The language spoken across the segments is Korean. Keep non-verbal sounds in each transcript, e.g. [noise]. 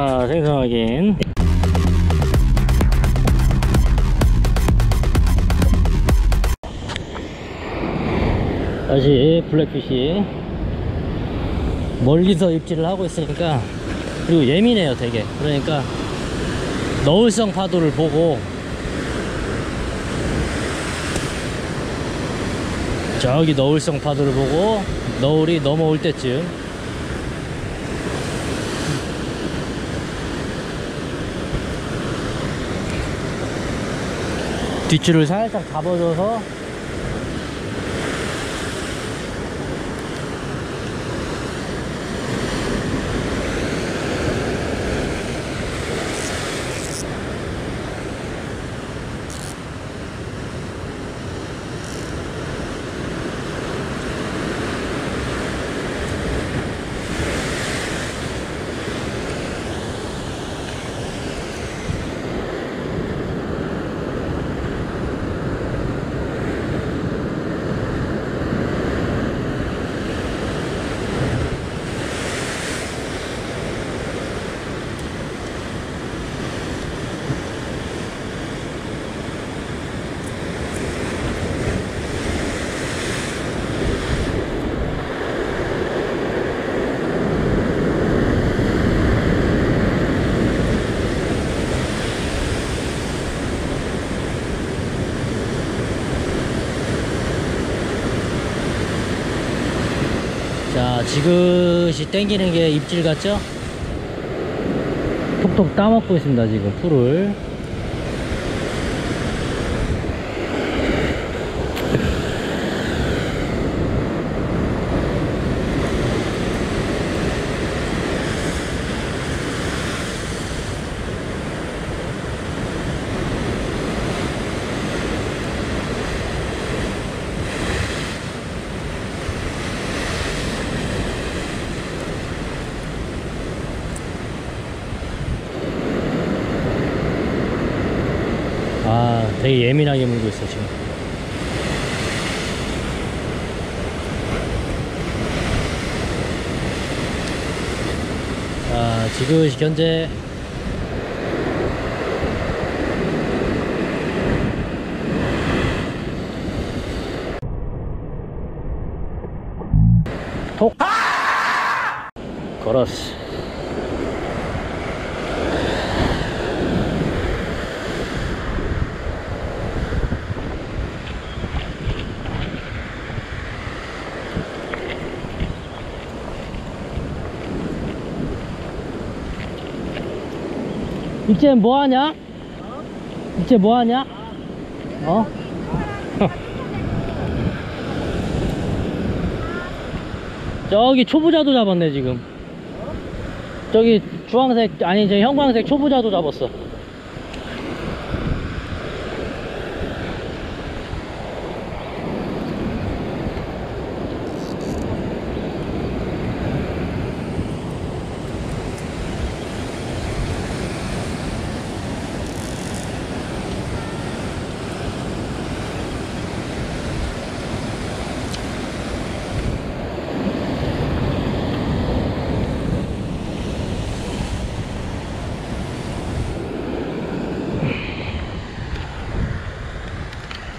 자, 생선 확인. 다시 블랙피시. 멀리서 입질을 하고 있으니까, 그리고 예민해요, 되게. 그러니까, 너울성 파도를 보고, 저기 너울성 파도를 보고, 너울이 넘어올 때쯤, 뒷줄을 살짝 잡아줘서 자 지그시 땡기는 게 입질 같죠? 톡톡 따먹고 있습니다 지금 풀을 아 되게 예민하게 물고 있어 지금. 자 지그시 견제 톡. 걸었어 이제 뭐 하냐? 이제 뭐 하냐? 어? [laughs] 저기 초보자도 잡았네 지금 저기 주황색 아니 저 형광색 초보자도 잡았어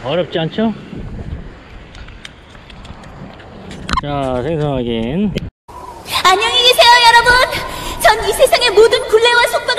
어렵지 않죠? 자 생선 확인 안녕히 계세요 여러분 전 이 세상의 모든 굴레와 속도